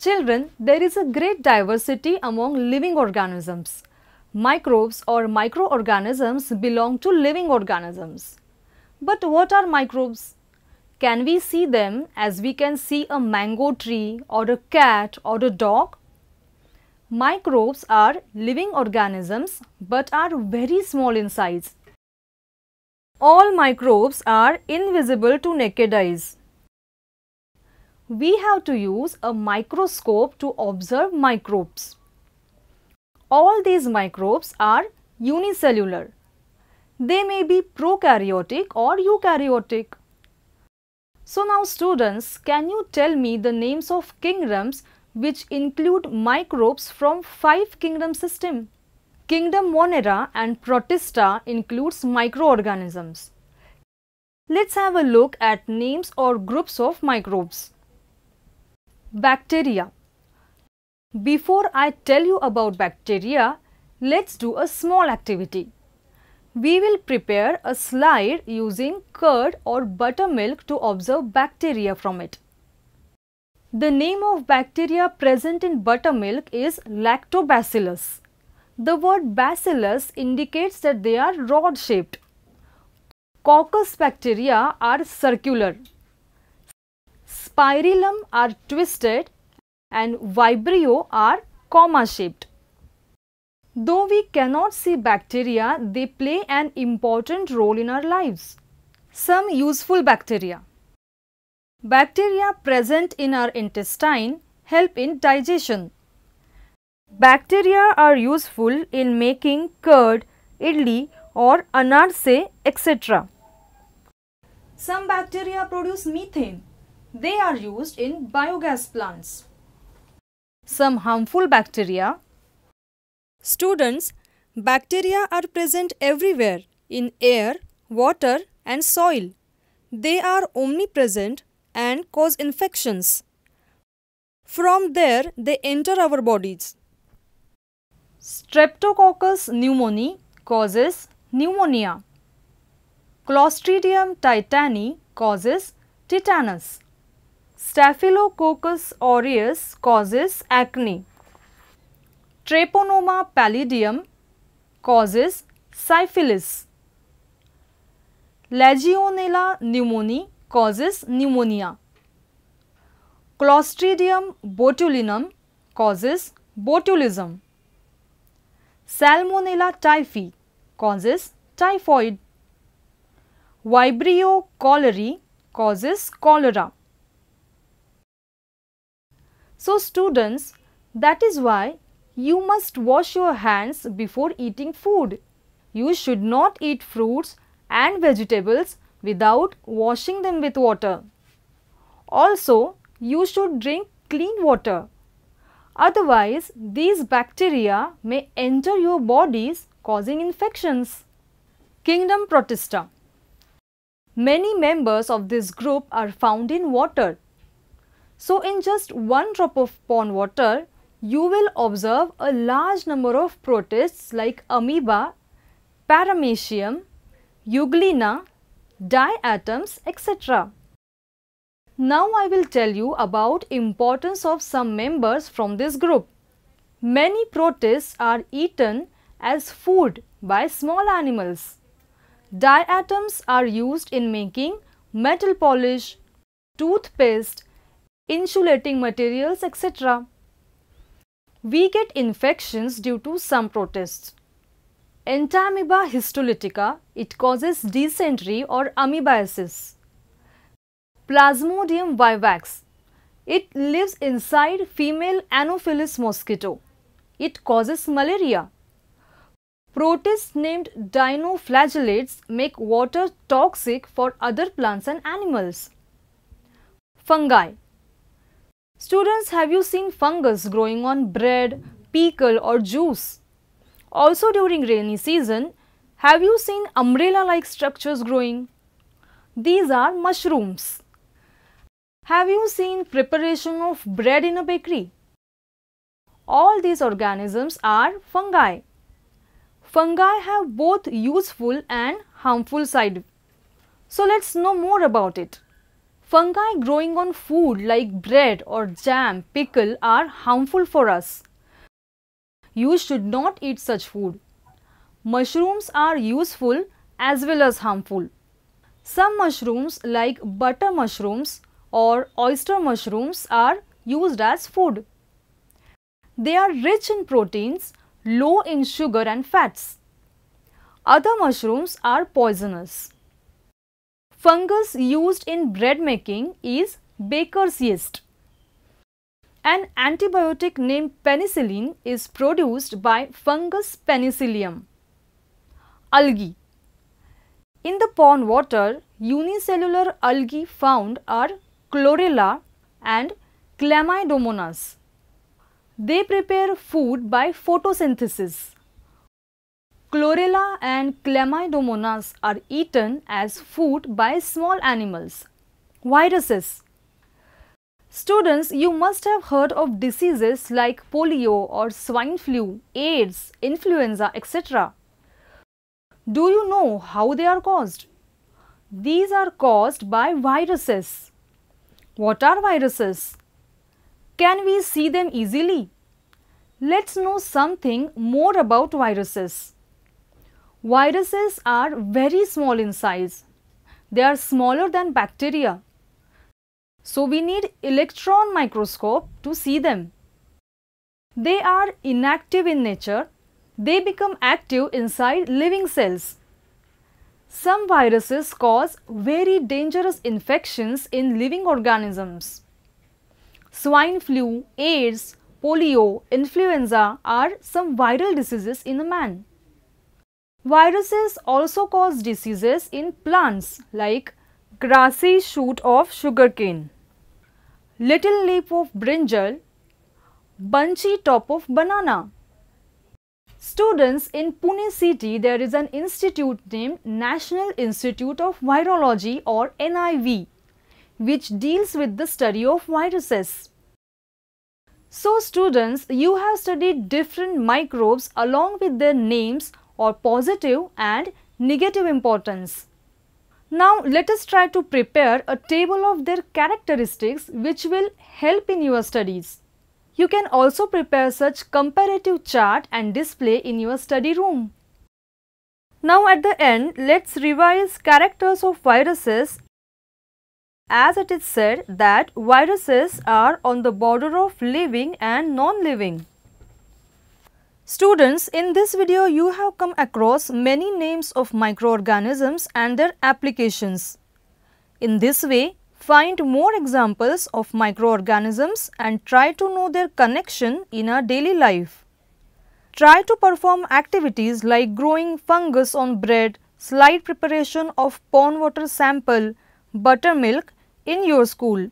Children, there is a great diversity among living organisms. Microbes or microorganisms belong to living organisms. But what are microbes? Can we see them as we can see a mango tree or a cat or a dog? Microbes are living organisms but are very small in size. All microbes are invisible to naked eyes. We have to use a microscope to observe microbes. All these microbes are unicellular. They may be prokaryotic or eukaryotic. So now students, can you tell me the names of kingdoms which include microbes from five kingdom system? Kingdom Monera and Protista includes microorganisms. Let's have a look at names or groups of microbes. Bacteria. Before I tell you about bacteria, let's do a small activity. We will prepare a slide using curd or buttermilk to observe bacteria from it. The name of bacteria present in buttermilk is lactobacillus. The word bacillus indicates that they are rod shaped. Coccus bacteria are circular. Spirillum are twisted and Vibrio are comma shaped. Though we cannot see bacteria, they play an important role in our lives. Some useful bacteria. Bacteria present in our intestine help in digestion. Bacteria are useful in making curd, idli or anarse etc. Some bacteria produce methane. They are used in biogas plants. Some harmful bacteria. Students, bacteria are present everywhere in air, water and soil. They are omnipresent and cause infections. From there, they enter our bodies. Streptococcus pneumoniae causes pneumonia. Clostridium tetani causes tetanus. Staphylococcus aureus causes acne. Treponema pallidum causes syphilis. Legionella pneumoniae causes pneumonia. Clostridium botulinum causes botulism. Salmonella typhi causes typhoid. Vibrio cholerae causes cholera. So students, that is why you must wash your hands before eating food. You should not eat fruits and vegetables without washing them with water. Also, you should drink clean water. Otherwise, these bacteria may enter your bodies causing infections. Kingdom Protista Many members of this group are found in water. So, in just one drop of pond water, you will observe a large number of protists like amoeba, paramecium, euglena, diatoms, etc. Now I will tell you about importance of some members from this group. Many protists are eaten as food by small animals. Diatoms are used in making metal polish, toothpaste, insulating materials etc. We get infections due to some protists. Entamoeba histolytica, it causes dysentery or amoebiasis. Plasmodium vivax. It lives inside female Anopheles mosquito. It causes malaria. Protists named dinoflagellates make water toxic for other plants and animals. Fungi. Students, have you seen fungus growing on bread, pickle or juice? Also during rainy season, have you seen umbrella-like structures growing? These are mushrooms. Have you seen preparation of bread in a bakery? All these organisms are fungi. Fungi have both useful and harmful side. So let's know more about it. Fungi growing on food like bread or jam, pickle are harmful for us. You should not eat such food. Mushrooms are useful as well as harmful. Some mushrooms like butter mushrooms or oyster mushrooms are used as food. They are rich in proteins, low in sugar and fats. Other mushrooms are poisonous. Fungus used in bread making is baker's yeast. An antibiotic named penicillin is produced by fungus penicillium. Algae In the pond water, unicellular algae found are chlorella and chlamydomonas. They prepare food by photosynthesis. Chlorella and Chlamydomonas are eaten as food by small animals. Viruses Students, you must have heard of diseases like polio or swine flu, AIDS, influenza, etc. Do you know how they are caused? These are caused by viruses. What are viruses? Can we see them easily? Let's know something more about viruses. Viruses are very small in size. They are smaller than bacteria. So we need electron microscope to see them. They are inactive in nature. They become active inside living cells. Some viruses cause very dangerous infections in living organisms. Swine flu, AIDS, polio, influenza are some viral diseases in a man. Viruses also cause diseases in plants like grassy shoot of sugarcane, little leaf of brinjal, bunchy top of banana. Students in Pune city there is an institute named National Institute of Virology or NIV which deals with the study of viruses. So students you have studied different microbes along with their names or positive and negative importance. Now let us try to prepare a table of their characteristics which will help in your studies. You can also prepare such comparative chart and display in your study room. Now at the end, let's revise characters of viruses as it is said that viruses are on the border of living and non-living. Students, in this video you have come across many names of microorganisms and their applications. In this way, find more examples of microorganisms and try to know their connection in our daily life. Try to perform activities like growing fungus on bread, slide preparation of pond water sample, buttermilk in your school.